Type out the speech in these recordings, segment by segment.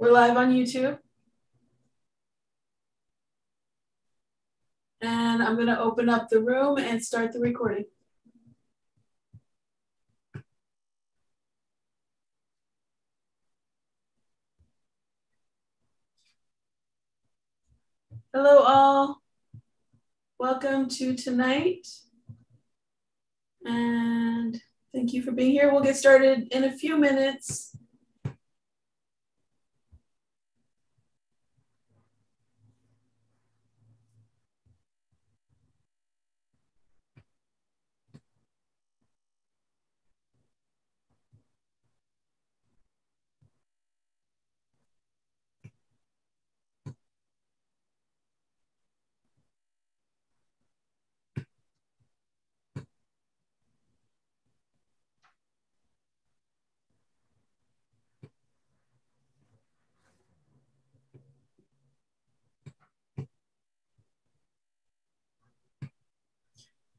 We're live on YouTube. And I'm going to open up the room and start the recording. Hello, all. Welcome to tonight. And thank you for being here. We'll get started in a few minutes.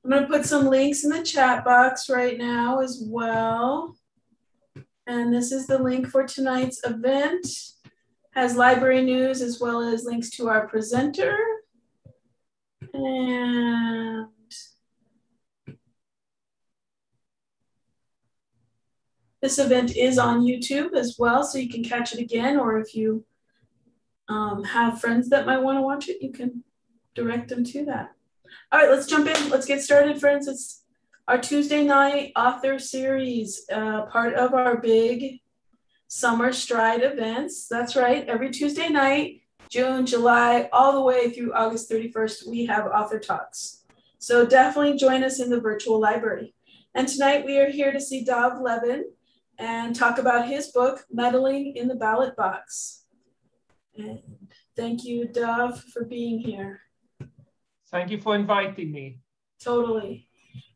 I'm going to put some links in the chat box right now as well. And this is the link for tonight's event. Has library news as well as links to our presenter. And this event is on YouTube as well, so you can catch it again, or if you um, have friends that might want to watch it, you can direct them to that. All right, let's jump in. Let's get started, friends. It's our Tuesday night author series, uh, part of our big summer stride events. That's right. Every Tuesday night, June, July, all the way through August 31st, we have author talks. So definitely join us in the virtual library. And tonight we are here to see Dov Levin and talk about his book, Meddling in the Ballot Box. And thank you, Dov, for being here. Thank you for inviting me. Totally.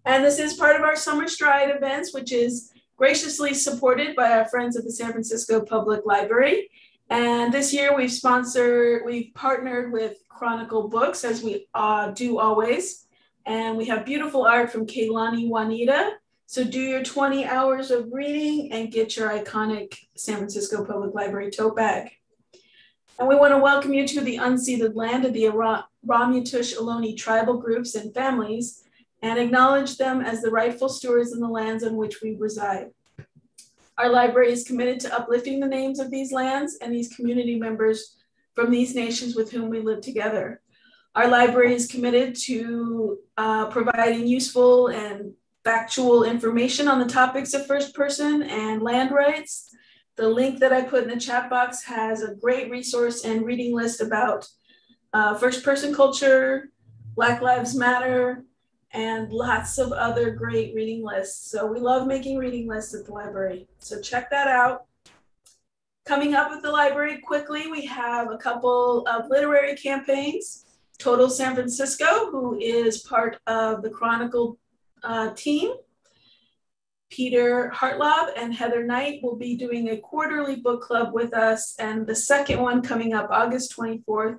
And this is part of our Summer Stride events, which is graciously supported by our friends at the San Francisco Public Library. And this year we've sponsored, we've partnered with Chronicle Books, as we uh, do always. And we have beautiful art from Kaylani Juanita. So do your 20 hours of reading and get your iconic San Francisco Public Library tote bag. And we want to welcome you to the unceded land of the Ramaytush Ohlone tribal groups and families and acknowledge them as the rightful stewards in the lands on which we reside. Our library is committed to uplifting the names of these lands and these community members from these nations with whom we live together. Our library is committed to uh, providing useful and factual information on the topics of first person and land rights, the link that I put in the chat box has a great resource and reading list about uh, first person culture, Black Lives Matter, and lots of other great reading lists. So we love making reading lists at the library. So check that out. Coming up at the library quickly, we have a couple of literary campaigns. Total San Francisco, who is part of the Chronicle uh, team, Peter Hartlaub and Heather Knight will be doing a quarterly book club with us, and the second one coming up August 24th.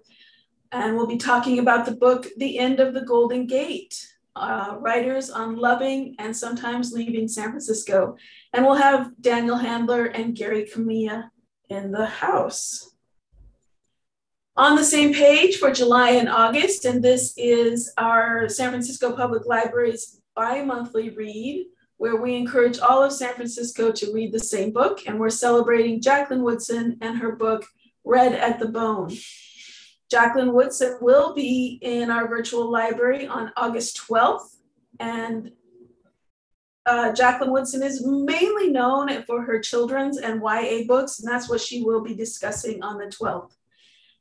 And we'll be talking about the book, The End of the Golden Gate uh, Writers on Loving and Sometimes Leaving San Francisco. And we'll have Daniel Handler and Gary Kamiya in the house. On the same page for July and August, and this is our San Francisco Public Library's bi monthly read where we encourage all of San Francisco to read the same book. And we're celebrating Jacqueline Woodson and her book, Red at the Bone. Jacqueline Woodson will be in our virtual library on August 12th. And uh, Jacqueline Woodson is mainly known for her children's and YA books, and that's what she will be discussing on the 12th.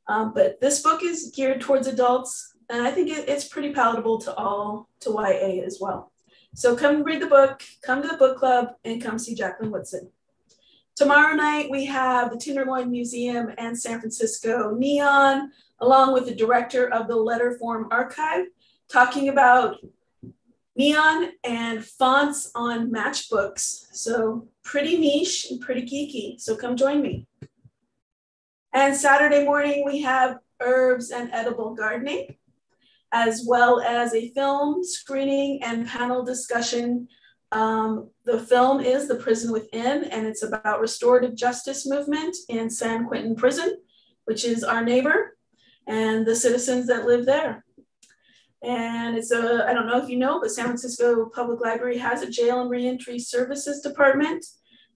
Um, but this book is geared towards adults, and I think it, it's pretty palatable to all, to YA as well. So come read the book, come to the book club, and come see Jacqueline Woodson. Tomorrow night, we have the Tenderloin Museum and San Francisco Neon, along with the director of the Letterform Archive, talking about neon and fonts on matchbooks. So pretty niche and pretty geeky. So come join me. And Saturday morning, we have herbs and edible gardening as well as a film screening and panel discussion Um, the film is The Prison Within, and it's about restorative justice movement in San Quentin Prison, which is our neighbor, and the citizens that live there. And it's a, I don't know if you know, but San Francisco Public Library has a jail and reentry services department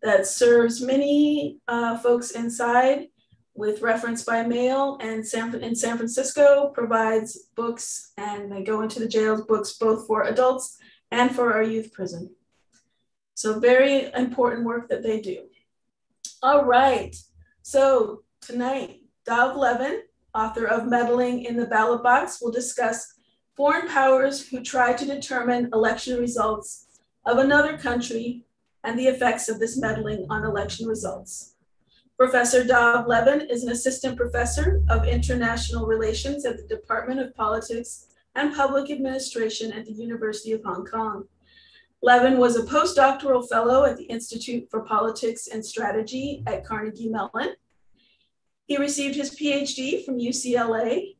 that serves many uh, folks inside with reference by mail. And San, in San Francisco provides books and they go into the jails, books both for adults and for our youth prison. So very important work that they do. All right, so tonight, Dov Levin, author of Meddling in the Ballot Box, will discuss foreign powers who try to determine election results of another country and the effects of this meddling on election results. Professor Dov Levin is an assistant professor of international relations at the Department of Politics and Public Administration at the University of Hong Kong. Levin was a postdoctoral fellow at the Institute for Politics and Strategy at Carnegie Mellon. He received his PhD from UCLA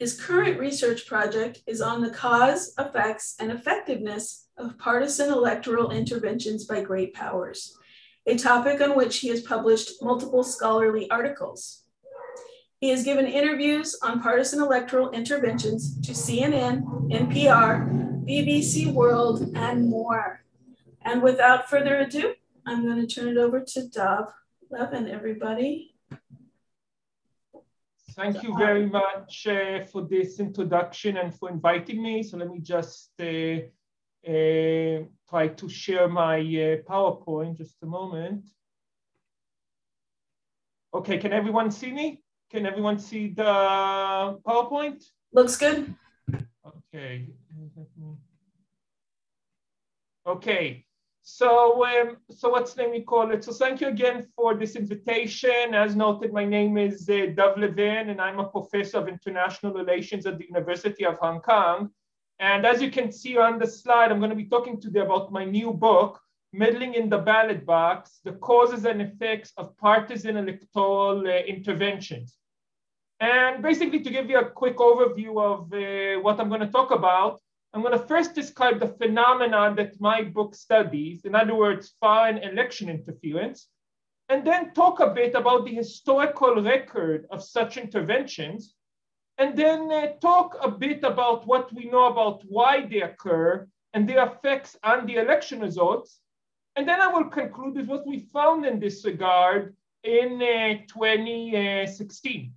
his current research project is on the cause, effects, and effectiveness of partisan electoral interventions by great powers, a topic on which he has published multiple scholarly articles. He has given interviews on partisan electoral interventions to CNN, NPR, BBC World, and more. And without further ado, I'm going to turn it over to Dov Levin, everybody. Thank you very much uh, for this introduction and for inviting me. So let me just uh, uh, try to share my uh, PowerPoint just a moment. Okay, can everyone see me? Can everyone see the PowerPoint? Looks good. Okay. Okay, so, um, so what's name we call it? So thank you again for this invitation. As noted, my name is uh, Dov Levin, and I'm a professor of international relations at the University of Hong Kong. And as you can see on the slide, I'm going to be talking today about my new book, Meddling in the Ballot Box, The Causes and Effects of Partisan Electoral uh, Interventions. And basically to give you a quick overview of uh, what I'm going to talk about, I'm going to first describe the phenomenon that my book studies, in other words, foreign election interference, and then talk a bit about the historical record of such interventions, and then uh, talk a bit about what we know about why they occur and their effects on the election results. And then I will conclude with what we found in this regard in uh, 2016.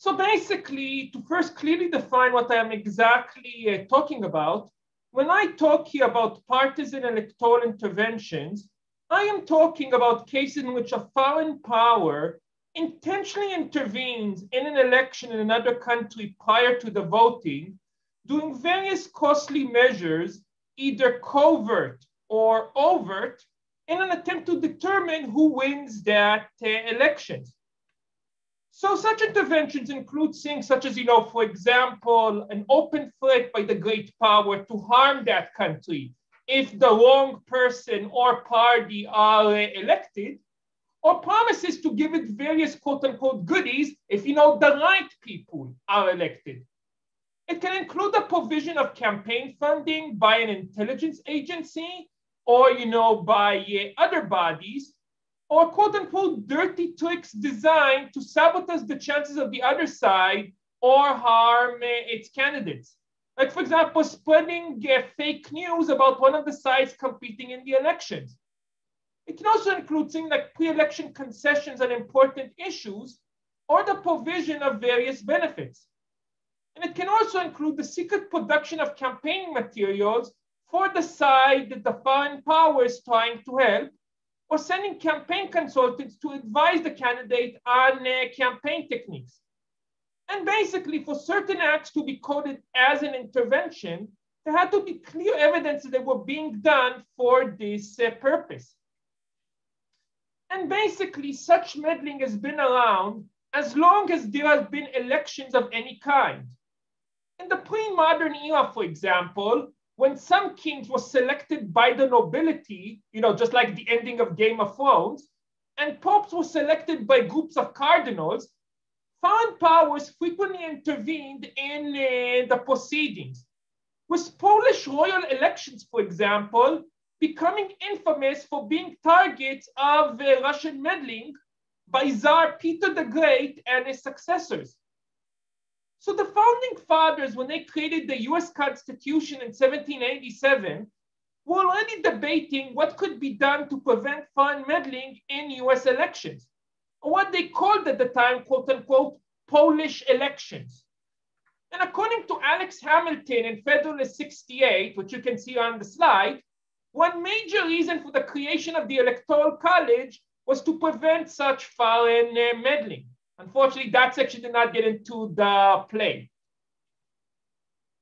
So basically, to first clearly define what I'm exactly uh, talking about, when I talk here about partisan electoral interventions, I am talking about cases in which a foreign power intentionally intervenes in an election in another country prior to the voting, doing various costly measures, either covert or overt, in an attempt to determine who wins that uh, elections. So such interventions include things such as, you know, for example, an open threat by the great power to harm that country if the wrong person or party are elected, or promises to give it various quote unquote goodies if, you know, the right people are elected. It can include the provision of campaign funding by an intelligence agency or, you know, by uh, other bodies or quote unquote dirty tricks designed to sabotage the chances of the other side or harm uh, its candidates. Like, for example, spreading uh, fake news about one of the sides competing in the elections. It can also include things like pre election concessions on important issues or the provision of various benefits. And it can also include the secret production of campaign materials for the side that the foreign power is trying to help or sending campaign consultants to advise the candidate on uh, campaign techniques. And basically, for certain acts to be coded as an intervention, there had to be clear evidence that they were being done for this uh, purpose. And basically, such meddling has been around as long as there have been elections of any kind. In the pre-modern era, for example, when some kings were selected by the nobility, you know, just like the ending of Game of Thrones, and popes were selected by groups of cardinals, foreign powers frequently intervened in uh, the proceedings. with Polish royal elections, for example, becoming infamous for being targets of uh, Russian meddling by Tsar Peter the Great and his successors. So the founding fathers, when they created the US Constitution in 1787, were already debating what could be done to prevent foreign meddling in US elections, or what they called at the time, quote unquote, Polish elections. And according to Alex Hamilton in Federalist 68, which you can see on the slide, one major reason for the creation of the Electoral College was to prevent such foreign meddling. Unfortunately, that section did not get into the play.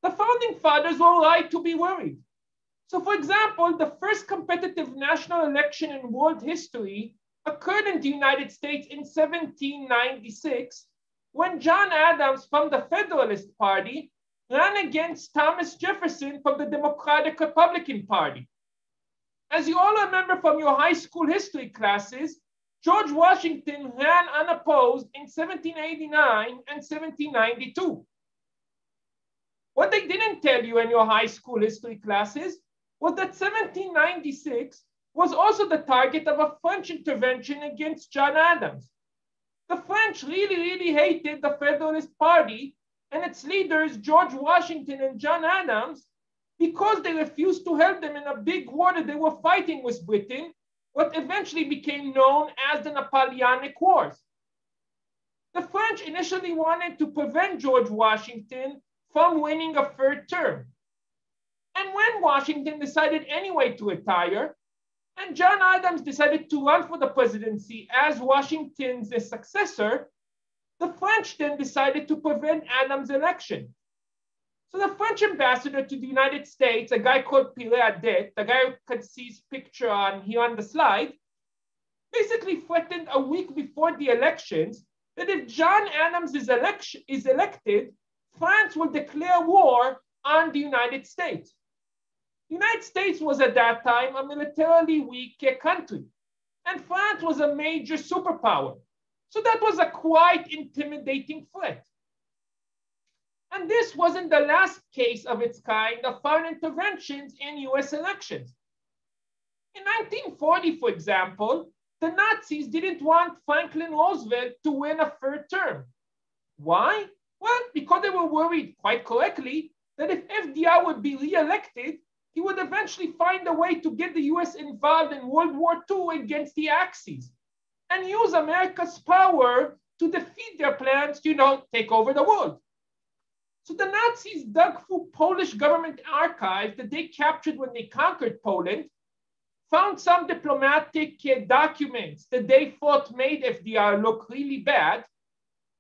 The founding fathers were right to be worried. So for example, the first competitive national election in world history occurred in the United States in 1796 when John Adams from the Federalist Party ran against Thomas Jefferson from the Democratic Republican Party. As you all remember from your high school history classes, George Washington ran unopposed in 1789 and 1792. What they didn't tell you in your high school history classes was that 1796 was also the target of a French intervention against John Adams. The French really, really hated the Federalist Party and its leaders, George Washington and John Adams, because they refused to help them in a big war that they were fighting with Britain, what eventually became known as the Napoleonic Wars. The French initially wanted to prevent George Washington from winning a third term. And when Washington decided anyway to retire, and John Adams decided to run for the presidency as Washington's successor, the French then decided to prevent Adams' election. So the French ambassador to the United States, a guy called Pierre Adet, the guy who could see his picture on here on the slide, basically threatened a week before the elections that if John Adams is, election, is elected, France will declare war on the United States. The United States was at that time a militarily weak country, and France was a major superpower. So that was a quite intimidating threat. And this wasn't the last case of its kind of foreign interventions in US elections. In 1940, for example, the Nazis didn't want Franklin Roosevelt to win a third term. Why? Well, because they were worried, quite correctly, that if FDR would be re-elected, he would eventually find a way to get the US involved in World War II against the Axis and use America's power to defeat their plans to, you know, take over the world. So the Nazis dug through Polish government archives that they captured when they conquered Poland, found some diplomatic uh, documents that they thought made FDR look really bad,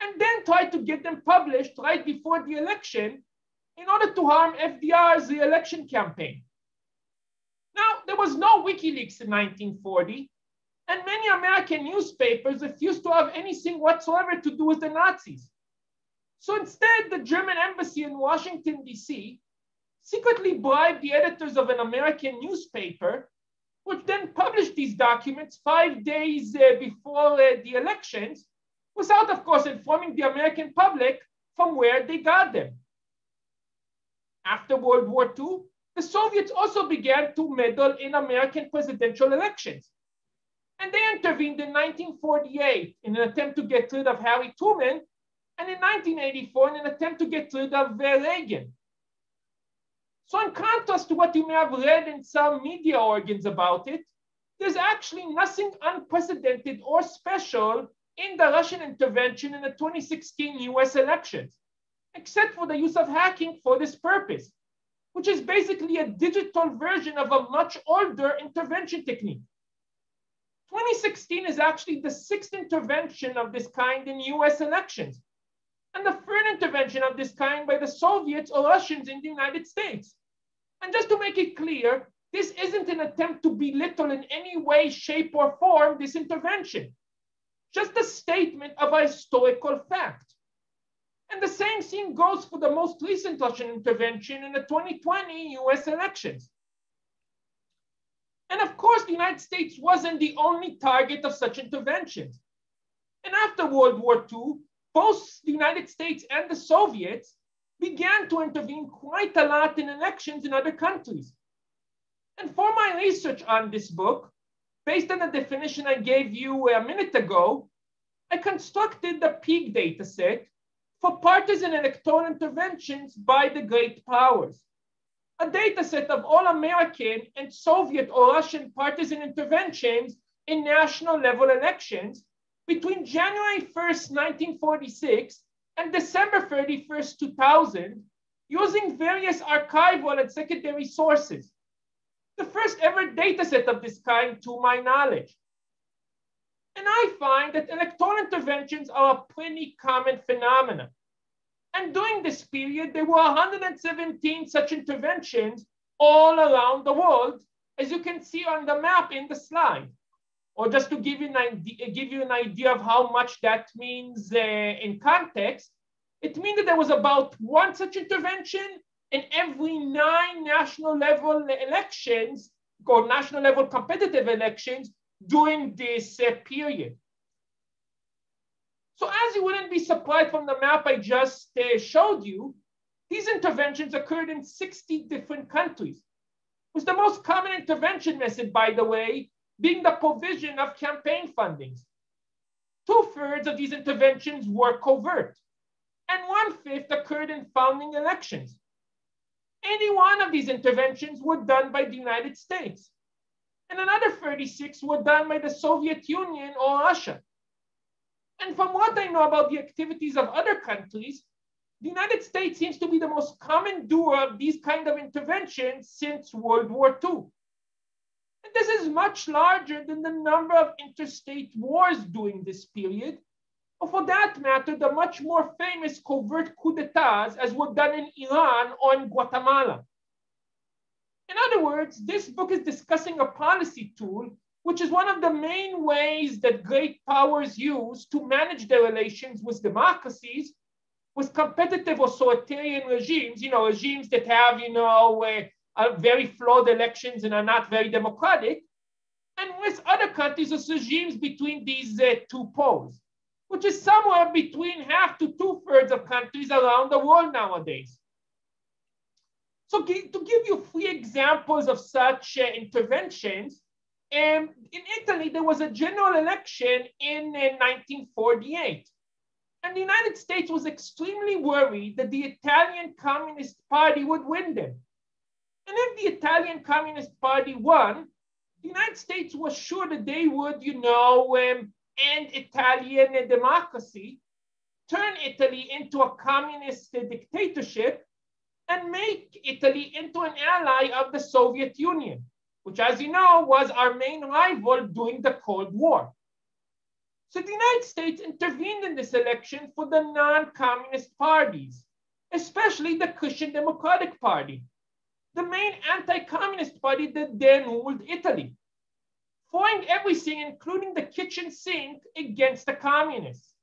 and then tried to get them published right before the election in order to harm FDR's election campaign. Now, there was no WikiLeaks in 1940, and many American newspapers refused to have anything whatsoever to do with the Nazis. So instead, the German embassy in Washington, D.C., secretly bribed the editors of an American newspaper, which then published these documents five days uh, before uh, the elections, without, of course, informing the American public from where they got them. After World War II, the Soviets also began to meddle in American presidential elections. And they intervened in 1948 in an attempt to get rid of Harry Truman and in 1984 in an attempt to get rid of Reagan. So in contrast to what you may have read in some media organs about it, there's actually nothing unprecedented or special in the Russian intervention in the 2016 US elections, except for the use of hacking for this purpose, which is basically a digital version of a much older intervention technique. 2016 is actually the sixth intervention of this kind in US elections, and the third intervention of this kind by the Soviets or Russians in the United States. And just to make it clear, this isn't an attempt to belittle in any way, shape, or form this intervention, just a statement of a historical fact. And the same thing goes for the most recent Russian intervention in the 2020 US elections. And of course, the United States wasn't the only target of such interventions. And after World War II, both the United States and the Soviets began to intervene quite a lot in elections in other countries. And for my research on this book, based on the definition I gave you a minute ago, I constructed the PEIG data set for partisan electoral interventions by the great powers. A data set of all American and Soviet or Russian partisan interventions in national level elections between January 1st, 1946 and December 31st, 2000, using various archival and secondary sources. The first ever data set of this kind to my knowledge. And I find that electoral interventions are a pretty common phenomenon. And during this period, there were 117 such interventions all around the world, as you can see on the map in the slide. Or just to give you an idea, give you an idea of how much that means uh, in context, it means that there was about one such intervention in every nine national level elections or national level competitive elections during this uh, period. So as you wouldn't be surprised from the map I just uh, showed you, these interventions occurred in 60 different countries. It was the most common intervention method, by the way, being the provision of campaign fundings. Two thirds of these interventions were covert, and one fifth occurred in founding elections. Any one of these interventions were done by the United States, and another 36 were done by the Soviet Union or Russia. And from what I know about the activities of other countries, the United States seems to be the most common doer of these kind of interventions since World War II. This is much larger than the number of interstate wars during this period, or for that matter, the much more famous covert coup d'etats as were done in Iran or in Guatemala. In other words, this book is discussing a policy tool which is one of the main ways that great powers use to manage their relations with democracies, with competitive authoritarian regimes, you know, regimes that have, you know, uh, very flawed elections and are not very democratic, and with other countries as regimes between these uh, two poles, which is somewhere between half to two thirds of countries around the world nowadays. So to give you three examples of such uh, interventions, and in Italy, there was a general election in 1948. And the United States was extremely worried that the Italian Communist Party would win them. And if the Italian Communist Party won, the United States was sure that they would, you know, um, end Italian democracy, turn Italy into a communist dictatorship, and make Italy into an ally of the Soviet Union which as you know was our main rival during the Cold War. So the United States intervened in this election for the non-communist parties, especially the Christian Democratic Party, the main anti-communist party that then ruled Italy, throwing everything, including the kitchen sink, against the communists.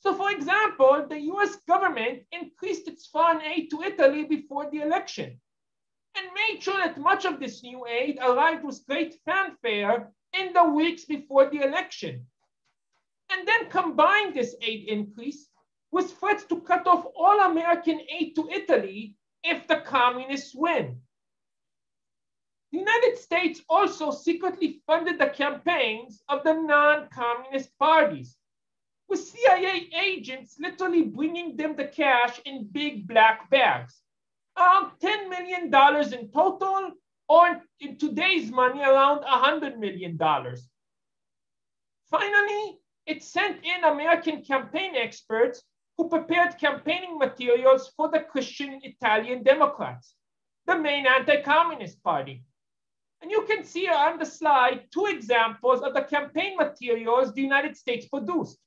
So for example, the US government increased its foreign aid to Italy before the election and made sure that much of this new aid arrived with great fanfare in the weeks before the election. And then combined this aid increase with threats to cut off all American aid to Italy if the communists win. The United States also secretly funded the campaigns of the non-communist parties, with CIA agents literally bringing them the cash in big black bags around $10 million in total, or in today's money, around $100 million. Finally, it sent in American campaign experts who prepared campaigning materials for the Christian Italian Democrats, the main anti-communist party. And you can see on the slide two examples of the campaign materials the United States produced.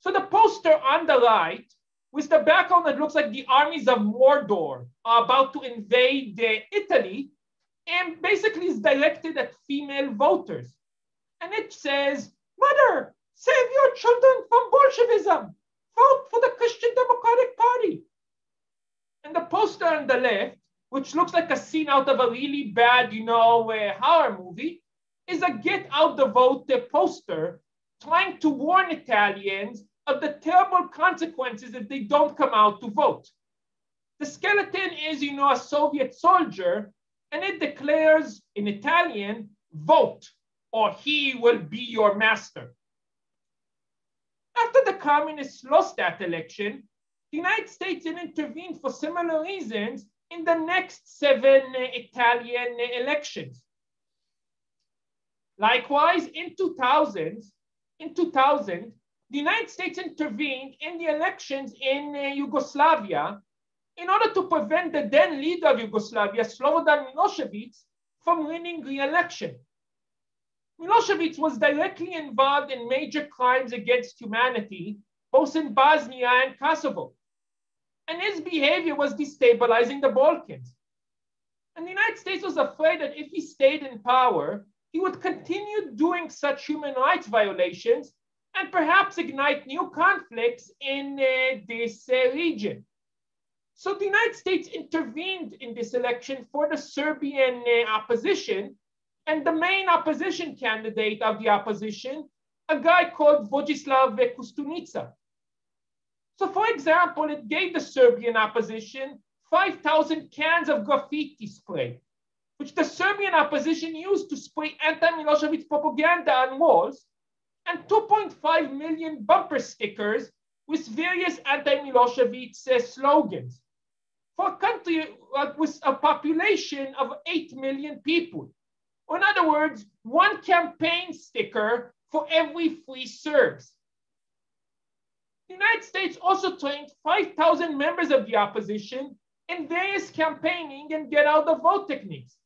So the poster on the right with the background that looks like the armies of Mordor are about to invade Italy, and basically is directed at female voters. And it says, Mother, save your children from Bolshevism. Vote for the Christian Democratic Party. And the poster on the left, which looks like a scene out of a really bad, you know, uh, horror movie, is a get out the vote poster trying to warn Italians of the terrible consequences if they don't come out to vote. The skeleton is, you know, a Soviet soldier, and it declares in Italian, vote, or he will be your master. After the communists lost that election, the United States intervened for similar reasons in the next seven Italian elections. Likewise, in 2000, in 2000, the United States intervened in the elections in uh, Yugoslavia in order to prevent the then leader of Yugoslavia, Slobodan Milosevic, from winning re-election. Milosevic was directly involved in major crimes against humanity, both in Bosnia and Kosovo. And his behavior was destabilizing the Balkans. And the United States was afraid that if he stayed in power, he would continue doing such human rights violations and perhaps ignite new conflicts in uh, this uh, region. So the United States intervened in this election for the Serbian uh, opposition, and the main opposition candidate of the opposition, a guy called Vojislav Kostunica. So for example, it gave the Serbian opposition 5,000 cans of graffiti spray which the Serbian opposition used to spray anti-Milosevic propaganda on walls, and 2.5 million bumper stickers with various anti-Milosevic uh, slogans. For a country uh, with a population of 8 million people. In other words, one campaign sticker for every three Serbs. The United States also trained 5,000 members of the opposition in various campaigning and get out the vote techniques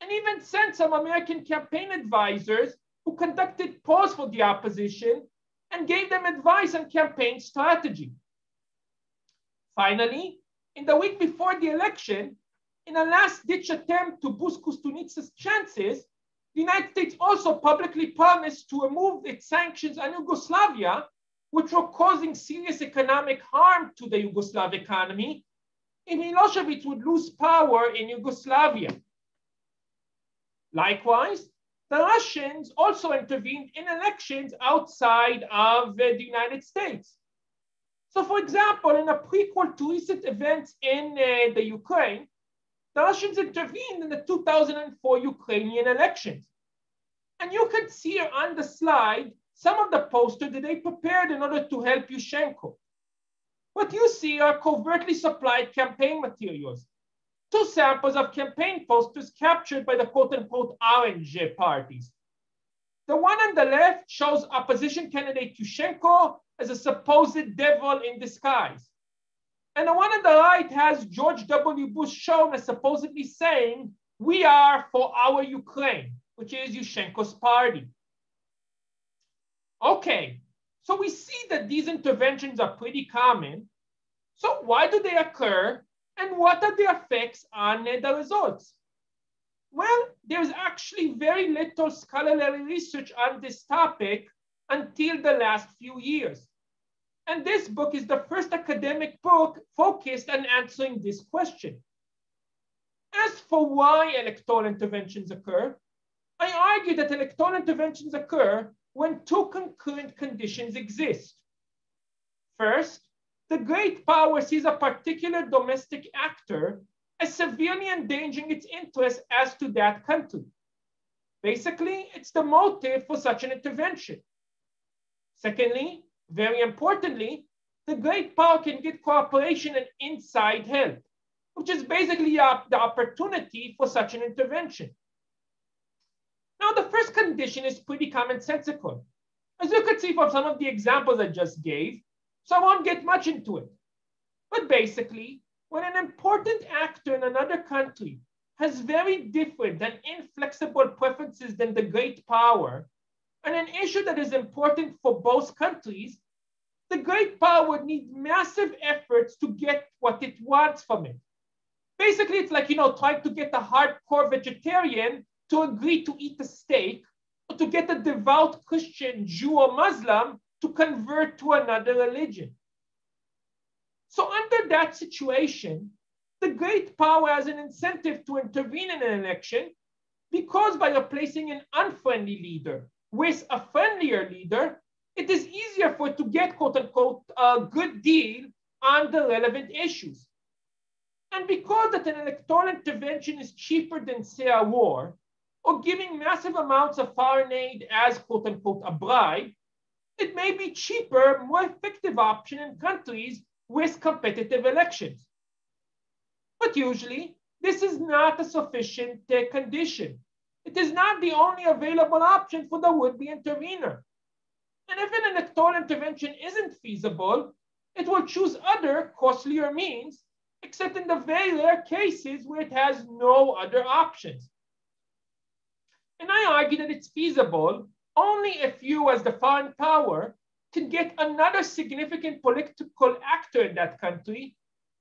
and even sent some American campaign advisors who conducted polls for the opposition and gave them advice on campaign strategy. Finally, in the week before the election, in a last-ditch attempt to boost Kostunica's chances, the United States also publicly promised to remove its sanctions on Yugoslavia, which were causing serious economic harm to the Yugoslav economy, if Milosevic would lose power in Yugoslavia. Likewise, the Russians also intervened in elections outside of the United States. So for example, in a prequel to recent events in uh, the Ukraine, the Russians intervened in the 2004 Ukrainian elections. And you can see on the slide some of the posters that they prepared in order to help Yushchenko. What you see are covertly supplied campaign materials two samples of campaign posters captured by the quote unquote orange parties. The one on the left shows opposition candidate Yushchenko as a supposed devil in disguise. And the one on the right has George W. Bush shown as supposedly saying, we are for our Ukraine, which is Yushchenko's party. Okay, so we see that these interventions are pretty common. So why do they occur and what are the effects on the results? Well, there's actually very little scholarly research on this topic until the last few years. And this book is the first academic book focused on answering this question. As for why electoral interventions occur, I argue that electoral interventions occur when two concurrent conditions exist. First, the great power sees a particular domestic actor as severely endangering its interests as to that country. Basically, it's the motive for such an intervention. Secondly, very importantly, the great power can get cooperation and inside help, which is basically the opportunity for such an intervention. Now, the first condition is pretty commonsensical. As you could see from some of the examples I just gave, so I won't get much into it. But basically, when an important actor in another country has very different and inflexible preferences than the great power, and an issue that is important for both countries, the great power would need massive efforts to get what it wants from it. Basically, it's like, you know, trying to get a hardcore vegetarian to agree to eat a steak, or to get a devout Christian, Jew, or Muslim to convert to another religion. So under that situation, the great power has an incentive to intervene in an election because by replacing an unfriendly leader with a friendlier leader, it is easier for it to get quote unquote a good deal on the relevant issues. And because that an electoral intervention is cheaper than, say, a war, or giving massive amounts of foreign aid as quote unquote a bribe, it may be cheaper, more effective option in countries with competitive elections. But usually, this is not a sufficient uh, condition. It is not the only available option for the would-be intervener. And if an electoral intervention isn't feasible, it will choose other costlier means, except in the very rare cases where it has no other options. And I argue that it's feasible only if you, as the foreign power, can get another significant political actor in that country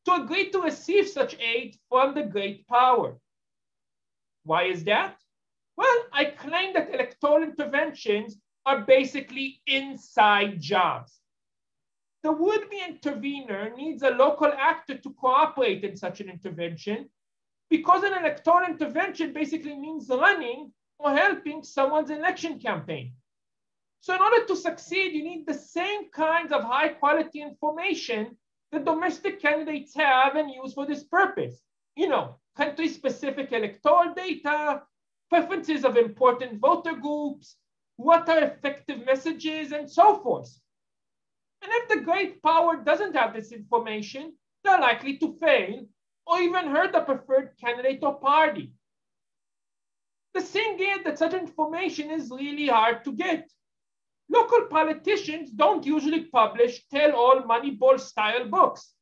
to agree to receive such aid from the great power. Why is that? Well, I claim that electoral interventions are basically inside jobs. The would-be intervener needs a local actor to cooperate in such an intervention because an electoral intervention basically means running or helping someone's election campaign. So in order to succeed, you need the same kinds of high quality information that domestic candidates have and use for this purpose. You know, country-specific electoral data, preferences of important voter groups, what are effective messages, and so forth. And if the great power doesn't have this information, they're likely to fail or even hurt the preferred candidate or party. The thing is that such information is really hard to get. Local politicians don't usually publish tell-all Moneyball style books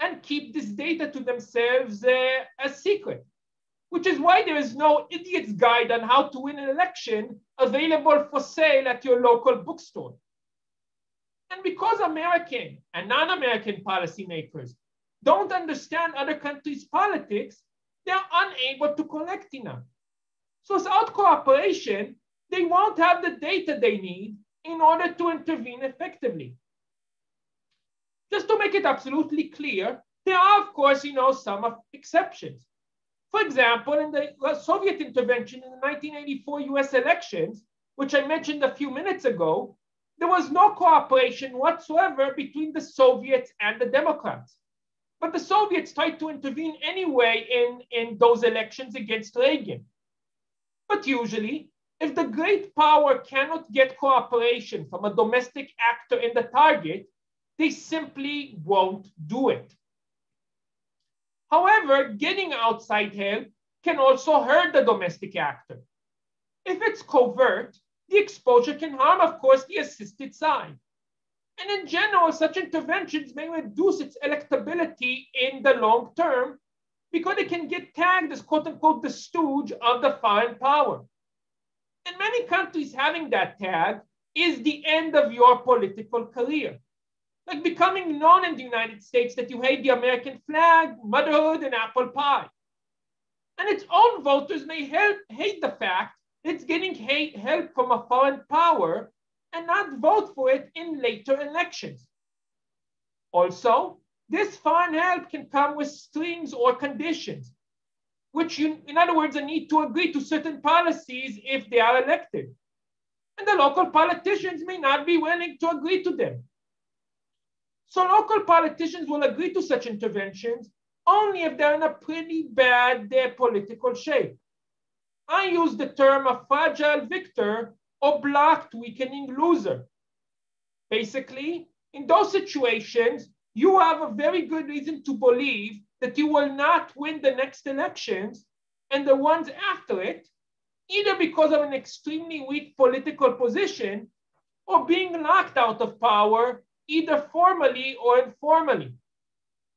and keep this data to themselves uh, as secret, which is why there is no idiot's guide on how to win an election available for sale at your local bookstore. And because American and non-American policymakers don't understand other countries' politics, they're unable to collect enough. So without cooperation, they won't have the data they need in order to intervene effectively. Just to make it absolutely clear, there are, of course, you know, some exceptions. For example, in the Soviet intervention in the 1984 US elections, which I mentioned a few minutes ago, there was no cooperation whatsoever between the Soviets and the Democrats. But the Soviets tried to intervene anyway in, in those elections against Reagan. But usually, if the great power cannot get cooperation from a domestic actor in the target, they simply won't do it. However, getting outside help can also hurt the domestic actor. If it's covert, the exposure can harm, of course, the assisted side. And in general, such interventions may reduce its electability in the long term because it can get tagged as quote unquote the stooge of the foreign power. In many countries, having that tag is the end of your political career. Like becoming known in the United States that you hate the American flag, motherhood, and apple pie. And its own voters may help, hate the fact it's getting hate, help from a foreign power and not vote for it in later elections. Also, this foreign help can come with strings or conditions, which you, in other words, a need to agree to certain policies if they are elected. And the local politicians may not be willing to agree to them. So local politicians will agree to such interventions only if they're in a pretty bad uh, political shape. I use the term a fragile victor or blocked weakening loser. Basically, in those situations, you have a very good reason to believe that you will not win the next elections and the ones after it, either because of an extremely weak political position or being locked out of power, either formally or informally.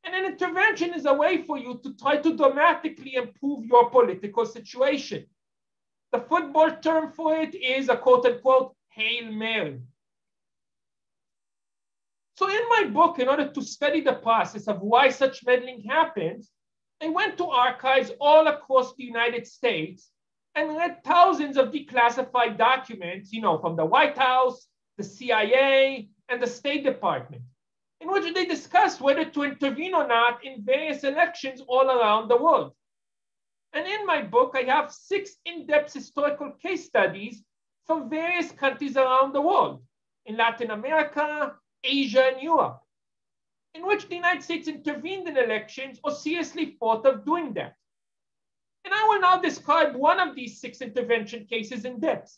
And an intervention is a way for you to try to dramatically improve your political situation. The football term for it is a quote unquote Hail Mary. So in my book, in order to study the process of why such meddling happens, I went to archives all across the United States and read thousands of declassified documents, you know, from the White House, the CIA, and the State Department, in which they discussed whether to intervene or not in various elections all around the world. And in my book, I have six in-depth historical case studies from various countries around the world, in Latin America, Asia, and Europe. in which the United States intervened in elections or seriously thought of doing that. And I will now describe one of these six intervention cases in depth.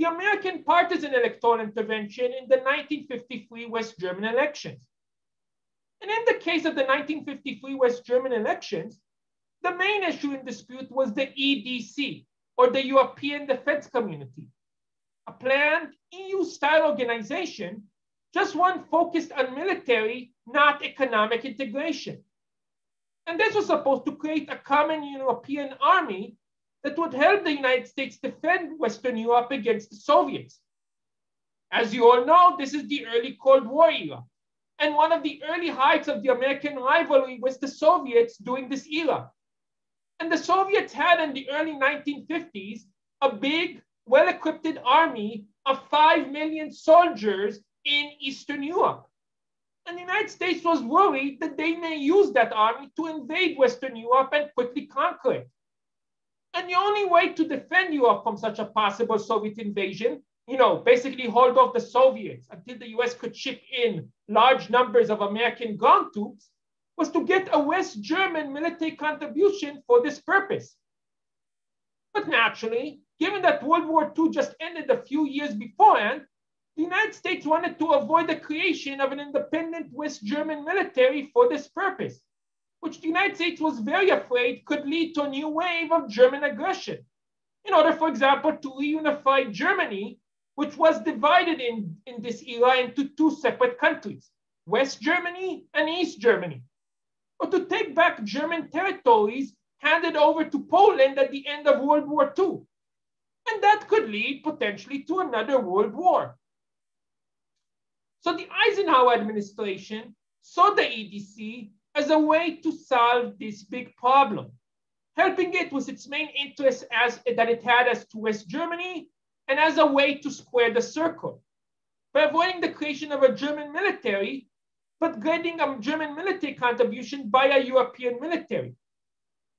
The American partisan electoral intervention in the 1953 West German elections. And in the case of the 1953 West German elections, the main issue in dispute was the EDC, or the European Defense Community, a planned EU-style organization, just one focused on military, not economic integration. And this was supposed to create a common European army that would help the United States defend Western Europe against the Soviets. As you all know, this is the early Cold War era. And one of the early heights of the American rivalry was the Soviets during this era. And the Soviets had in the early 1950s a big, well equipped army of 5 million soldiers in Eastern Europe. And the United States was worried that they may use that army to invade Western Europe and quickly conquer it. The only way to defend Europe from such a possible Soviet invasion, you know, basically hold off the Soviets until the US could ship in large numbers of American ground troops, was to get a West German military contribution for this purpose. But naturally, given that World War II just ended a few years beforehand, the United States wanted to avoid the creation of an independent West German military for this purpose which the United States was very afraid could lead to a new wave of German aggression. In order, for example, to reunify Germany, which was divided in, in this era into two separate countries, West Germany and East Germany, or to take back German territories handed over to Poland at the end of World War II. And that could lead potentially to another world war. So the Eisenhower administration saw the EDC as a way to solve this big problem, helping it with its main interest as that it had as to West Germany and as a way to square the circle by avoiding the creation of a German military, but getting a German military contribution by a European military.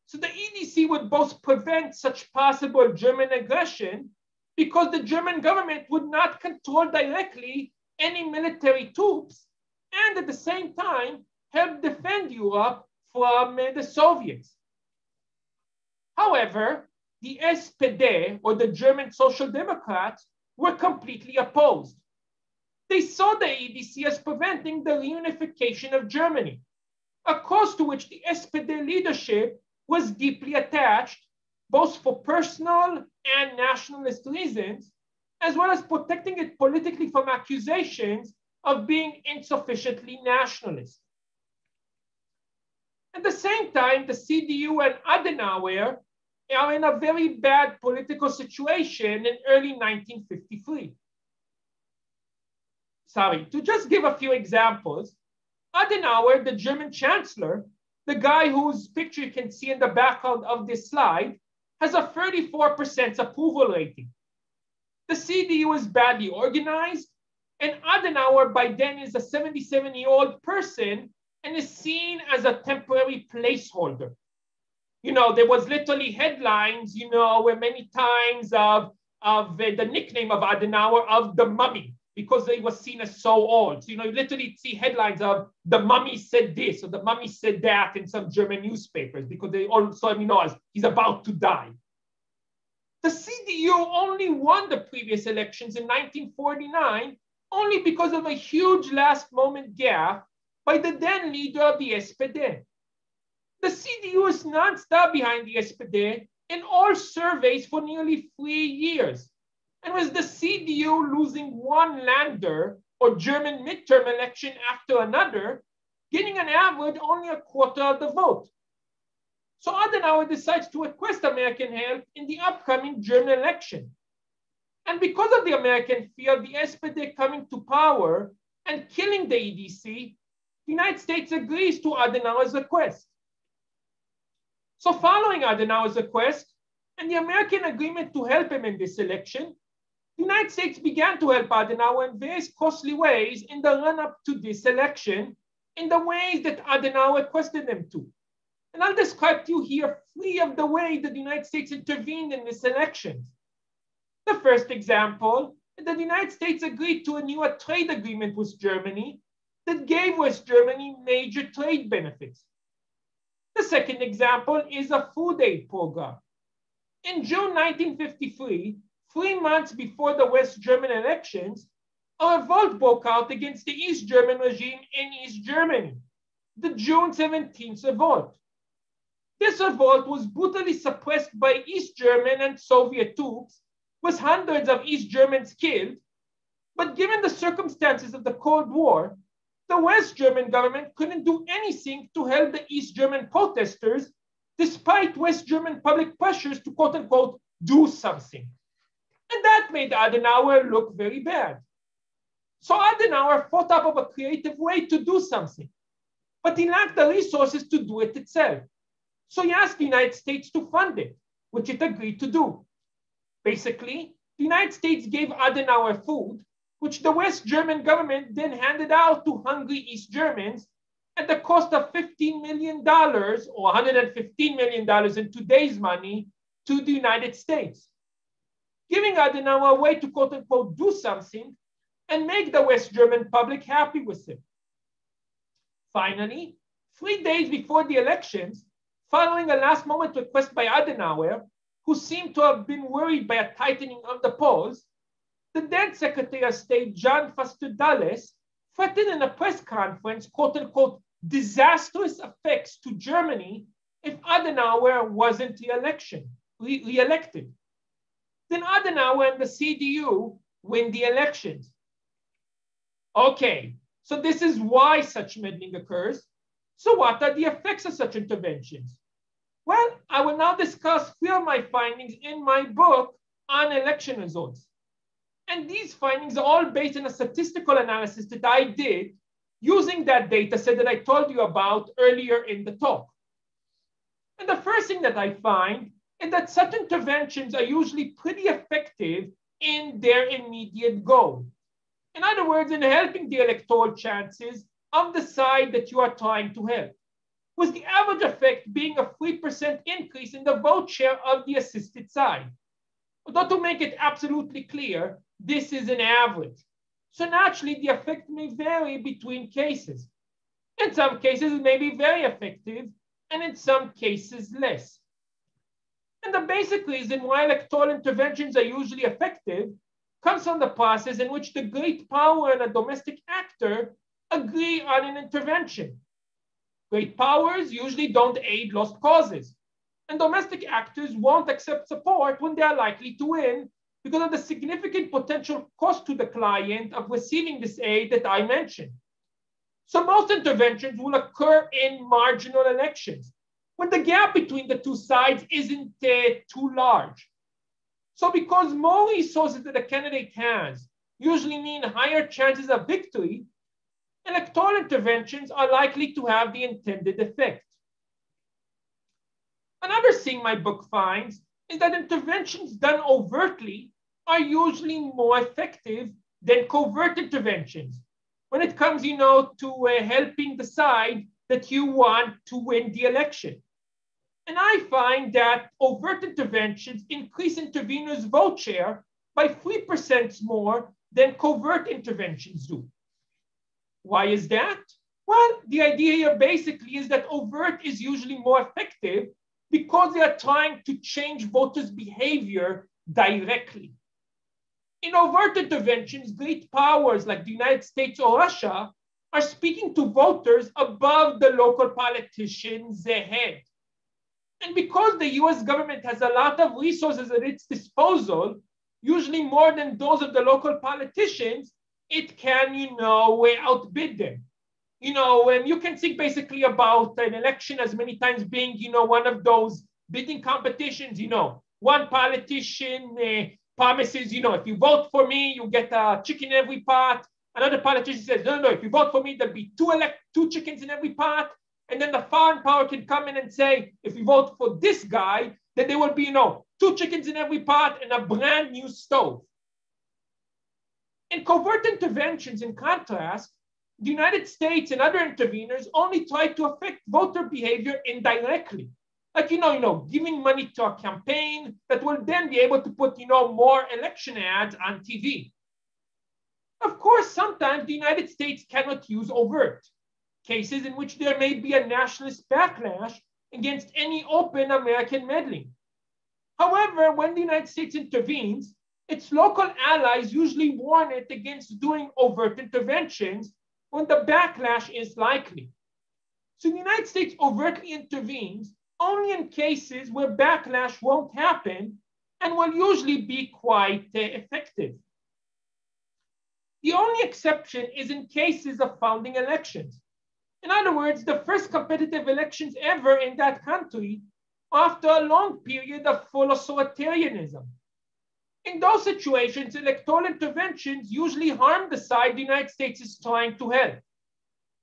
So the EDC would both prevent such possible German aggression because the German government would not control directly any military troops and at the same time helped defend Europe from uh, the Soviets. However, the SPD, or the German Social Democrats, were completely opposed. They saw the EDC as preventing the reunification of Germany, a cause to which the SPD leadership was deeply attached, both for personal and nationalist reasons, as well as protecting it politically from accusations of being insufficiently nationalist. At the same time, the CDU and Adenauer are in a very bad political situation in early 1953. Sorry, to just give a few examples, Adenauer, the German chancellor, the guy whose picture you can see in the background of this slide, has a 34% approval rating. The CDU is badly organized, and Adenauer by then is a 77 year old person and is seen as a temporary placeholder. You know, there was literally headlines, you know, where many times of, of uh, the nickname of Adenauer of the mummy, because he was seen as so old. So, you know, you literally see headlines of the mummy said this or the mummy said that in some German newspapers because they all saw him, you know, as he's about to die. The CDU only won the previous elections in 1949 only because of a huge last moment gaffe by the then leader of the SPD. The CDU is non-stop behind the SPD in all surveys for nearly three years. And with the CDU losing one lander or German midterm election after another, getting an average only a quarter of the vote. So Adenauer decides to request American help in the upcoming German election. And because of the American fear of the SPD coming to power and killing the EDC, the United States agrees to Adenauer's request. So following Adenauer's request and the American agreement to help him in this election, the United States began to help Adenauer in various costly ways in the run-up to this election in the ways that Adenauer requested them to. And I'll describe to you here three of the ways that the United States intervened in this election. The first example that the United States agreed to a new trade agreement with Germany that gave West Germany major trade benefits. The second example is a food aid program. In June 1953, three months before the West German elections, a revolt broke out against the East German regime in East Germany, the June 17th revolt. This revolt was brutally suppressed by East German and Soviet troops, with hundreds of East Germans killed. But given the circumstances of the Cold War, the West German government couldn't do anything to help the East German protesters, despite West German public pressures to quote unquote do something. And that made Adenauer look very bad. So Adenauer thought up of a creative way to do something, but he lacked the resources to do it itself. So he asked the United States to fund it, which it agreed to do. Basically, the United States gave Adenauer food, which the West German government then handed out to hungry East Germans at the cost of $15 million or $115 million in today's money to the United States. Giving Adenauer a way to quote unquote do something and make the West German public happy with him. Finally, three days before the elections, following a last moment request by Adenauer, who seemed to have been worried by a tightening of the polls, the then Secretary of State, John Foster Dulles, threatened in a press conference, quote unquote, disastrous effects to Germany if Adenauer wasn't re-election, re-elected. Then Adenauer and the CDU win the elections. Okay, so this is why such meddling occurs. So what are the effects of such interventions? Well, I will now discuss three of my findings in my book on election results. And these findings are all based on a statistical analysis that I did using that data set that I told you about earlier in the talk. And the first thing that I find is that such interventions are usually pretty effective in their immediate goal. In other words, in helping the electoral chances of the side that you are trying to help, with the average effect being a 3% increase in the vote share of the assisted side. Although to make it absolutely clear, this is an average. So naturally, the effect may vary between cases. In some cases, it may be very effective, and in some cases, less. And the basic reason why electoral interventions are usually effective comes from the process in which the great power and a domestic actor agree on an intervention. Great powers usually don't aid lost causes. And domestic actors won't accept support when they are likely to win because of the significant potential cost to the client of receiving this aid that I mentioned. So most interventions will occur in marginal elections when the gap between the two sides isn't uh, too large. So because more resources that a candidate has usually mean higher chances of victory, electoral interventions are likely to have the intended effect. Another thing my book finds is that interventions done overtly are usually more effective than covert interventions when it comes, you know, to uh, helping the side that you want to win the election. And I find that overt interventions increase interveners' vote share by 3% more than covert interventions do. Why is that? Well, the idea here basically is that overt is usually more effective because they are trying to change voters' behavior directly. In overt interventions, great powers like the United States or Russia are speaking to voters above the local politicians' head. And because the US government has a lot of resources at its disposal, usually more than those of the local politicians, it can, you know, outbid them. You know, and you can think basically about an election as many times being, you know, one of those bidding competitions. You know, one politician uh, promises, you know, if you vote for me, you get a chicken in every pot. Another politician says, no, no, if you vote for me, there'll be two elect two chickens in every pot. And then the foreign power can come in and say, if you vote for this guy, then there will be, you know, two chickens in every pot and a brand new stove. In covert interventions, in contrast, the United States and other interveners only try to affect voter behavior indirectly. Like, you know, you know, giving money to a campaign that will then be able to put, you know, more election ads on TV. Of course, sometimes the United States cannot use overt cases in which there may be a nationalist backlash against any open American meddling. However, when the United States intervenes, its local allies usually warn it against doing overt interventions when the backlash is likely. So the United States overtly intervenes only in cases where backlash won't happen and will usually be quite uh, effective. The only exception is in cases of founding elections. In other words, the first competitive elections ever in that country after a long period of full authoritarianism. In those situations, electoral interventions usually harm the side the United States is trying to help.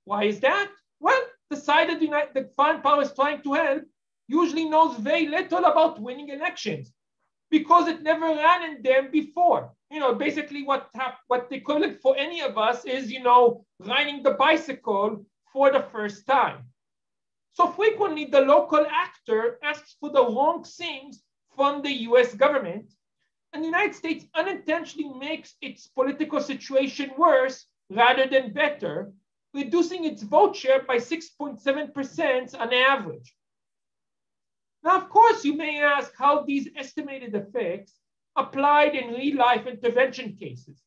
Why is that? Well, the side that the, United, the foreign power is trying to help usually knows very little about winning elections because it never ran in them before. You know, basically what hap- what the equivalent for any of us is, you know, riding the bicycle for the first time. So frequently the local actor asks for the wrong things from the US government and the United States unintentionally makes its political situation worse rather than better, reducing its vote share by 6.7% on average. Now, of course, you may ask how these estimated effects applied in real life intervention cases.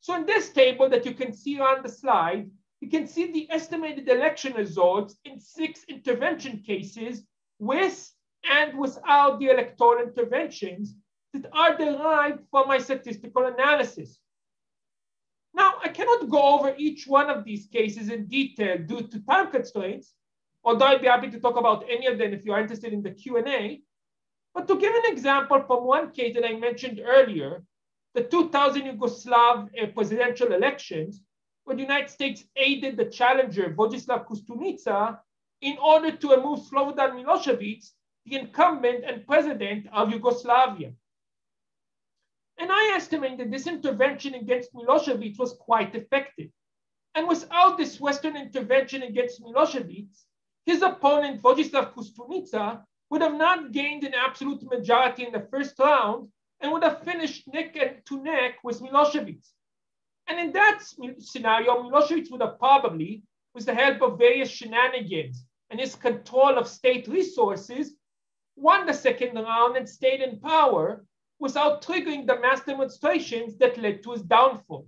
So in this table that you can see on the slide, you can see the estimated election results in six intervention cases with and without the electoral interventions that are derived from my statistical analysis. Now, I cannot go over each one of these cases in detail due to time constraints, although I'd be happy to talk about any of them if you are interested in the Q&A. But to give an example from one case that I mentioned earlier, the 2000 Yugoslav uh, presidential elections, where the United States aided the challenger, Vojislav Kostunica, in order to remove Slobodan Milosevic, the incumbent and president of Yugoslavia. And I estimate that this intervention against Milosevic was quite effective. And without this Western intervention against Milosevic, his opponent, Vojislav Kostunica, would have not gained an absolute majority in the first round and would have finished neck and to neck with Milosevic. And in that scenario, Milosevic would have probably, with the help of various shenanigans and his control of state resources, won the second round and stayed in power without triggering the mass demonstrations that led to his downfall.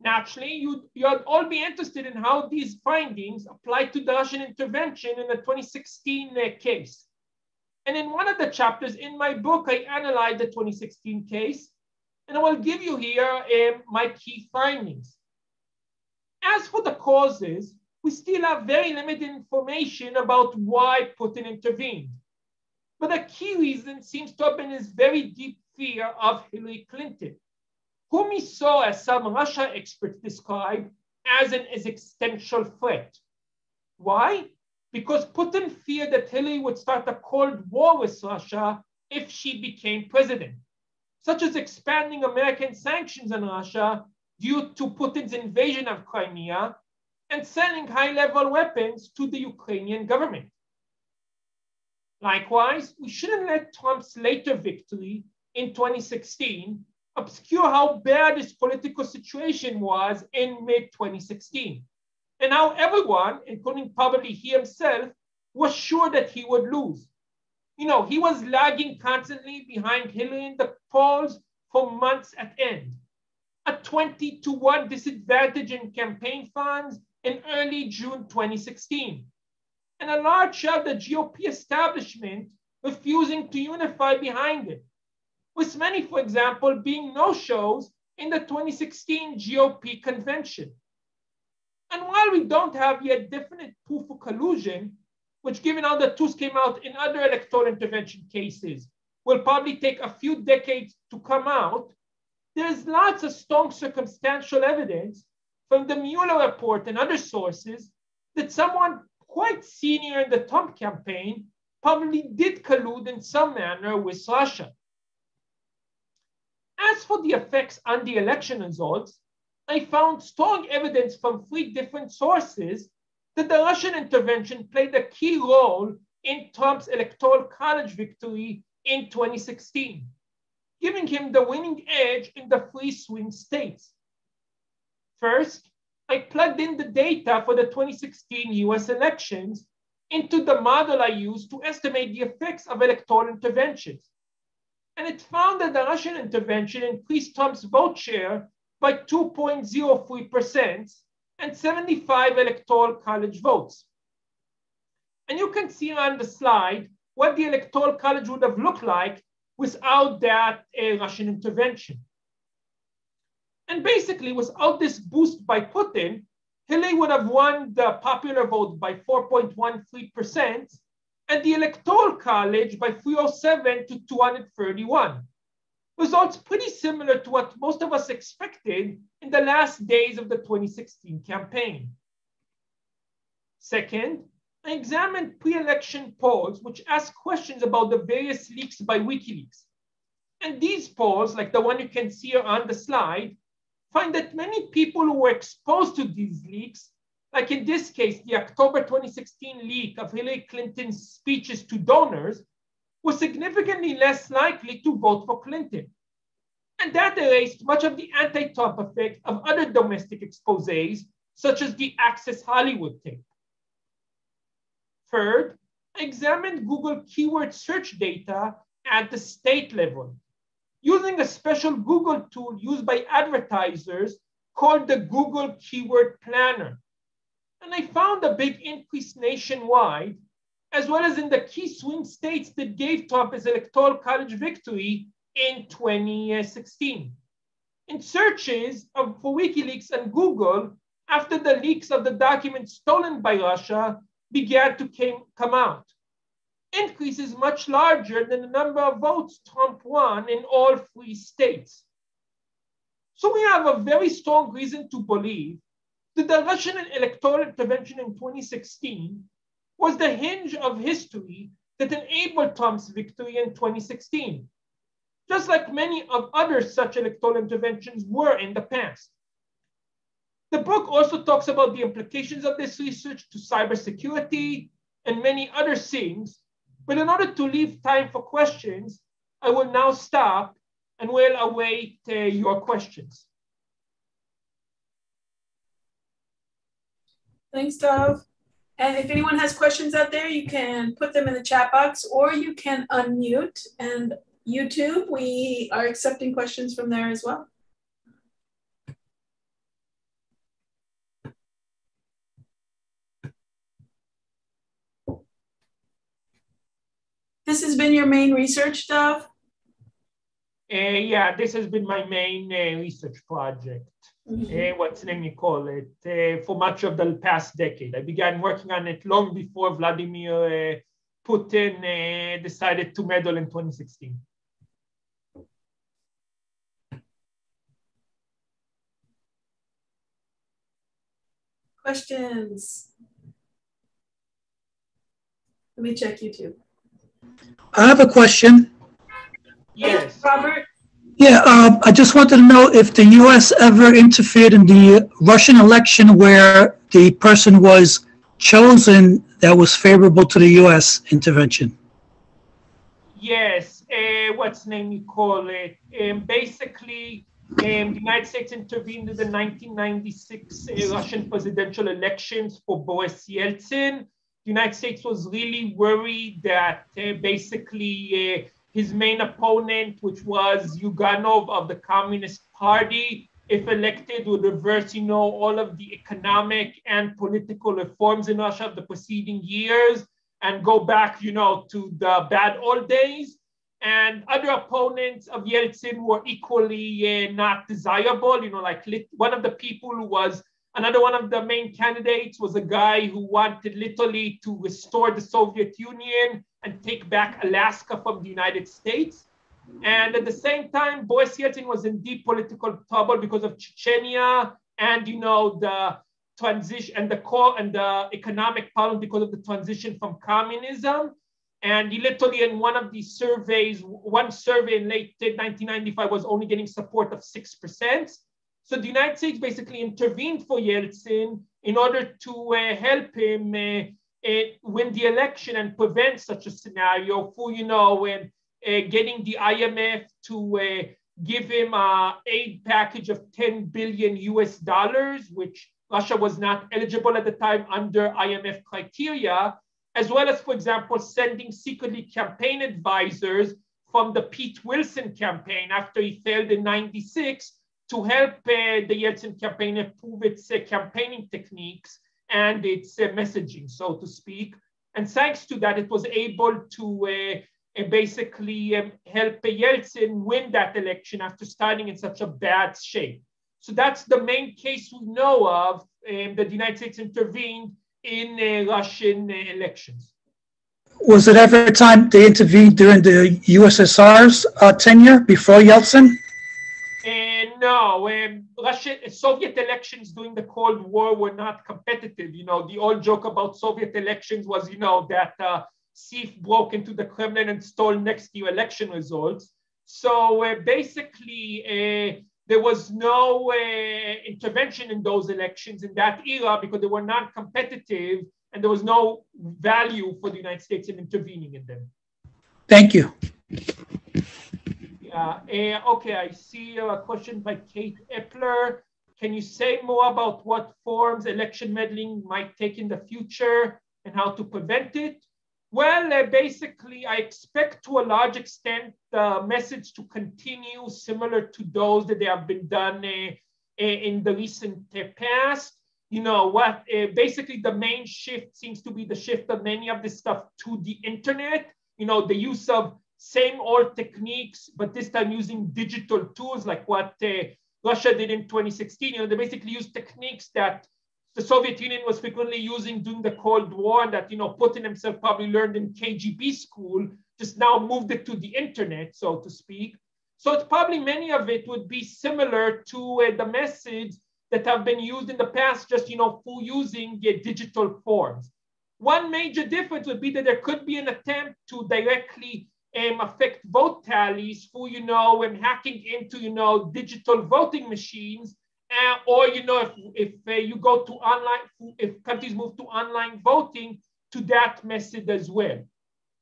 Naturally, you'd, you'd all be interested in how these findings apply to the Russian intervention in the 2016 uh, case. And in one of the chapters in my book, I analyzed the 2016 case, and I will give you here um, my key findings. As for the causes, we still have very limited information about why Putin intervened. But the key reason seems to have been his very deep fear of Hillary Clinton, whom he saw, as some Russia experts describe, as an existential threat. Why? Because Putin feared that Hillary would start a Cold War with Russia if she became president, such as expanding American sanctions on Russia due to Putin's invasion of Crimea and selling high level weapons to the Ukrainian government. Likewise, we shouldn't let Trump's later victory in 2016 obscure how bad his political situation was in mid 2016 and how everyone, including probably he himself, was sure that he would lose. You know, he was lagging constantly behind Hillary in the polls for months at end. A 20 to 1 disadvantage in campaign funds in early June 2016 and a large share of the GOP establishment refusing to unify behind it, with many, for example, being no shows in the 2016 GOP convention. And while we don't have yet definite proof of collusion, which given how the tools came out in other electoral intervention cases, will probably take a few decades to come out, there's lots of strong circumstantial evidence from the Mueller report and other sources that someone quite senior in the Trump campaign, probably did collude in some manner with Russia. As for the effects on the election results, I found strong evidence from three different sources that the Russian intervention played a key role in Trump's electoral college victory in 2016. giving him the winning edge in the free swing states. First, I plugged in the data for the 2016 US elections into the model I used to estimate the effects of electoral interventions. And it found that the Russian intervention increased Trump's vote share by 2.03% and 75 electoral college votes. And you can see on the slide what the electoral college would have looked like without that uh, Russian intervention. And basically, without this boost by Putin, Hillary would have won the popular vote by 4.13% and the electoral college by 307 to 231. Results pretty similar to what most of us expected in the last days of the 2016 campaign. Second, I examined pre-election polls which ask questions about the various leaks by WikiLeaks. And these polls, like the one you can see on the slide, find that many people who were exposed to these leaks, like in this case, the October 2016 leak of Hillary Clinton's speeches to donors, were significantly less likely to vote for Clinton. And that erased much of the anti-Trump effect of other domestic exposés, such as the Access Hollywood tape. Third, I examined Google keyword search data at the state level using a special Google tool used by advertisers called the Google Keyword Planner. And I found a big increase nationwide, as well as in the key swing states that gave Trump his electoral college victory in 2016. In searches of, for WikiLeaks and Google, after the leaks of the documents stolen by Russia began to came, come out increase is much larger than the number of votes Trump won in all three states. So we have a very strong reason to believe that the Russian electoral intervention in 2016 was the hinge of history that enabled Trump's victory in 2016, just like many of other such electoral interventions were in the past. The book also talks about the implications of this research to cybersecurity and many other things but in order to leave time for questions, I will now stop and will await uh, your questions. Thanks, Dov. And if anyone has questions out there, you can put them in the chat box or you can unmute. And YouTube, we are accepting questions from there as well. This has been your main research stuff? Uh, yeah, this has been my main uh, research project. Mm-hmm. Uh, what's the name you call it? Uh, for much of the past decade. I began working on it long before Vladimir uh, Putin uh, decided to meddle in 2016. Questions? Let me check YouTube. I have a question. Yes. Robert? Yeah, uh, I just wanted to know if the U.S. ever interfered in the Russian election where the person was chosen that was favorable to the U.S. intervention. Yes, uh, what's name you call it? Um, basically, um, the United States intervened in the 1996 uh, Russian presidential elections for Boris Yeltsin the United States was really worried that uh, basically uh, his main opponent, which was Zyuganov of the Communist Party, if elected, would reverse, you know, all of the economic and political reforms in Russia of the preceding years and go back, you know, to the bad old days. And other opponents of Yeltsin were equally uh, not desirable. You know, like one of the people who was Another one of the main candidates was a guy who wanted literally to restore the Soviet Union and take back Alaska from the United States. And at the same time, Boris Yeltsin was in deep political trouble because of Chechnya and you know the transition and the core and the economic problem because of the transition from communism. And he literally in one of these surveys, one survey in late 1995 was only getting support of 6%. So the United States basically intervened for Yeltsin in order to uh, help him uh, uh, win the election and prevent such a scenario for, you know, uh, getting the IMF to uh, give him a aid package of 10 billion US dollars, which Russia was not eligible at the time under IMF criteria, as well as, for example, sending secretly campaign advisors from the Pete Wilson campaign after he failed in 96 to help uh, the Yeltsin campaign improve its uh, campaigning techniques and its uh, messaging, so to speak. And thanks to that, it was able to uh, uh, basically um, help Yeltsin win that election after starting in such a bad shape. So that's the main case we know of um, that the United States intervened in uh, Russian elections. Was it ever time they intervened during the USSR's uh, tenure before Yeltsin? No, um, Russia, Soviet elections during the Cold War were not competitive. You know, the old joke about Soviet elections was, you know, that uh, thief broke into the Kremlin and stole next year election results. So uh, basically, uh, there was no uh, intervention in those elections in that era because they were non-competitive and there was no value for the United States in intervening in them. Thank you. Uh, okay, I see a question by Kate Epler. Can you say more about what forms election meddling might take in the future and how to prevent it? Well, uh, basically, I expect to a large extent the message to continue similar to those that they have been done uh, in the recent past. You know what? Uh, basically, the main shift seems to be the shift of many of this stuff to the internet. You know, the use of same old techniques, but this time using digital tools like what uh, Russia did in 2016. You know, they basically use techniques that the Soviet Union was frequently using during the Cold War and that, you know, Putin himself probably learned in KGB school, just now moved it to the internet, so to speak. So it's probably many of it would be similar to uh, the methods that have been used in the past, just, you know, full using uh, digital forms. One major difference would be that there could be an attempt to directly um, affect vote tallies through, you know, and hacking into, you know, digital voting machines uh, or you know, if if uh, you go to online, if countries move to online voting, to that method as well.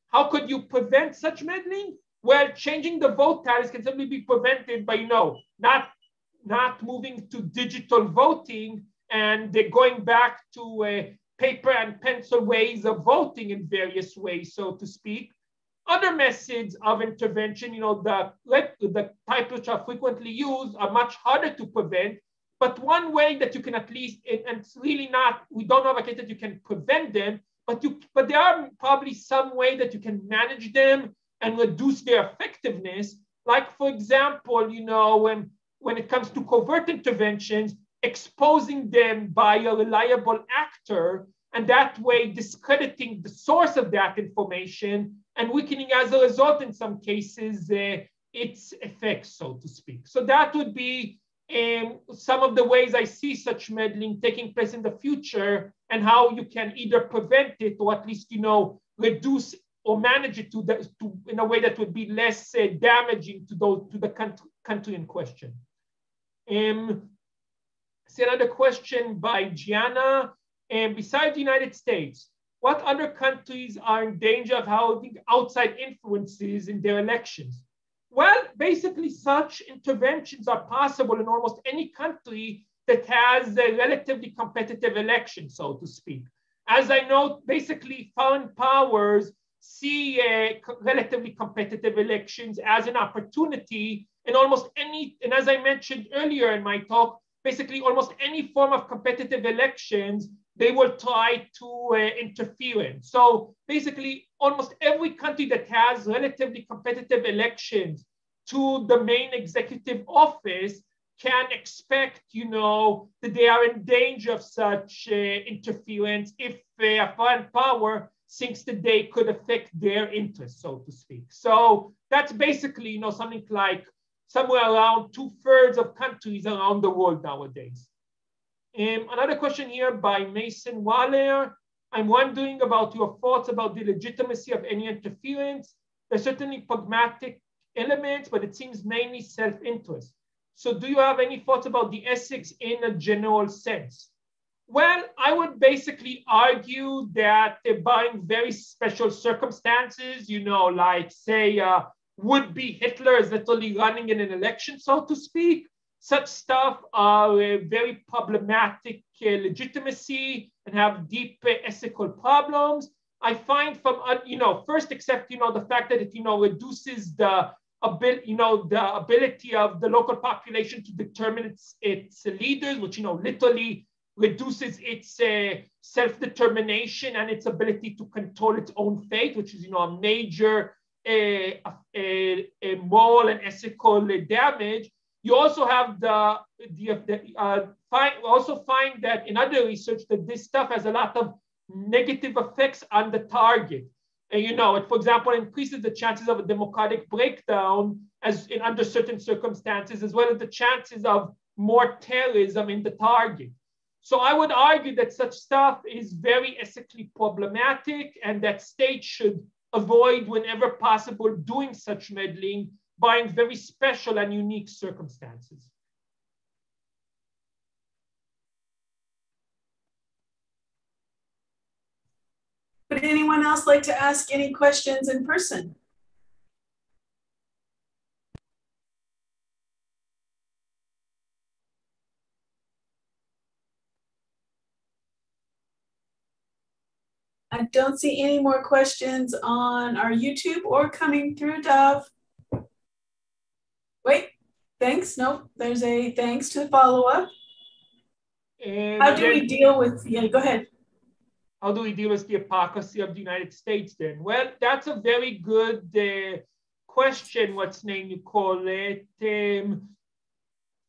How could you prevent such meddling? Well, changing the vote tallies can simply be prevented by you know not not moving to digital voting and uh, going back to uh, paper and pencil ways of voting in various ways, so to speak. Other methods of intervention, you know, the, the type which are frequently used are much harder to prevent but one way that you can at least, and it's really not, we don't advocate that you can prevent them, but you, but there are probably some way that you can manage them and reduce their effectiveness. Like for example, you know, when when it comes to covert interventions, exposing them by a reliable actor, and that way discrediting the source of that information and weakening as a result in some cases uh, its effects, so to speak. So that would be um, some of the ways I see such meddling taking place in the future and how you can either prevent it or at least, you know, reduce or manage it to, the, to in a way that would be less uh, damaging to, those, to the country, country in question. Um, see another question by Gianna. And um, besides the United States, what other countries are in danger of having outside influences in their elections? Well, basically, such interventions are possible in almost any country that has a relatively competitive election, so to speak. As I know, basically, foreign powers see uh, relatively competitive elections as an opportunity in almost any, and as I mentioned earlier in my talk, basically almost any form of competitive elections, they will try to uh, interfere in. So basically, almost every country that has relatively competitive elections to the main executive office can expect, you know, that they are in danger of such uh, interference if uh, a foreign power thinks that they could affect their interests, so to speak. So that's basically, you know, something like somewhere around two thirds of countries around the world nowadays. Um, another question here by Mason Waller. I'm wondering about your thoughts about the legitimacy of any interference. There's certainly pragmatic elements, but it seems mainly self-interest. So do you have any thoughts about the ethics in a general sense? Well, I would basically argue that they're buying very special circumstances, you know, like say uh, would be Hitler is literally running in an election, so to speak. Such stuff are uh, very problematic uh, legitimacy and have deep uh, ethical problems. I find from, uh, you know, first except, you know, the fact that it, you know, reduces the ability, you know, the ability of the local population to determine its, its leaders, which, you know, literally reduces its uh, self-determination and its ability to control its own fate, which is, you know, a major a, a, a moral and ethical damage. You also have the, the, uh, find, also find that in other research that this stuff has a lot of negative effects on the target. And you know, it, for example, increases the chances of a democratic breakdown as in under certain circumstances, as well as the chances of more terrorism in the target. So I would argue that such stuff is very ethically problematic and that states should avoid whenever possible doing such meddling, barring very special and unique circumstances. Would anyone else like to ask any questions in person? I don't see any more questions on our YouTube or coming through, Dov. Wait, thanks. Nope, there's a thanks to the follow up. And How do we deal with, yeah, go ahead. How do we deal with the hypocrisy of the United States then? Well, that's a very good uh, question, what's name you call it. Um,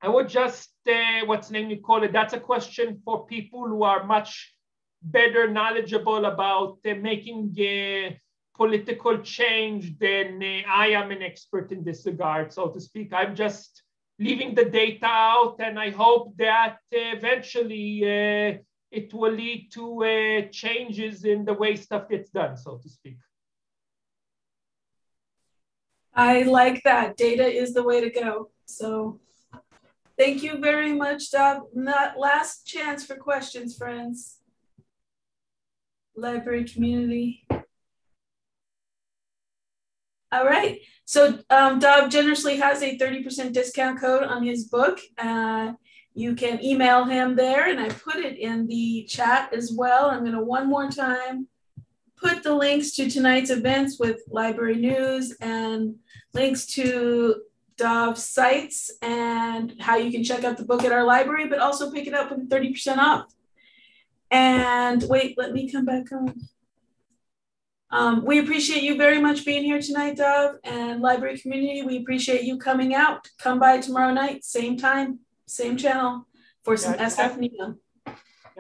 I would just, uh, what's name you call it, that's a question for people who are much better knowledgeable about uh, making uh, political change then uh, I am an expert in this regard, so to speak. I'm just leaving the data out, and I hope that eh, eventually eh, it will lead to changes in the way stuff gets done, so to speak. I like that. Data is the way to go. So thank you very much. Not last chance for questions, friends library community. All right. So um, Dov generously has a 30% discount code on his book. Uh, you can email him there, and I put it in the chat as well. I'm going to one more time put the links to tonight's events with library news and links to Dov's sites and how you can check out the book at our library, but also pick it up with 30% off. And wait, let me come back on. Um, we appreciate you very much being here tonight, Dov, and library community. We appreciate you coming out. Come by tomorrow night, same time, same channel for some yeah, SF Neo.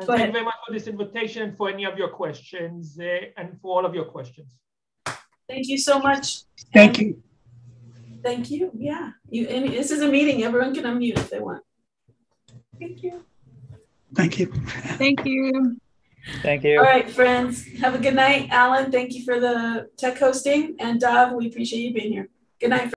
Thank you very much for this invitation and for any of your questions uh, and for all of your questions. Thank you so much. Thank and you. Thank you. Yeah. You, and this is a meeting. Everyone can unmute if they want. Thank you. Thank you. Thank you. Thank you. All right, friends. Have a good night. Alan, thank you for the tech hosting. And Dov, we appreciate you being here. Good night.